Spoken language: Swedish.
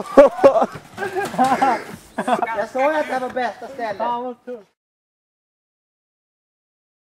Jag sa ju att det här var bästa stället.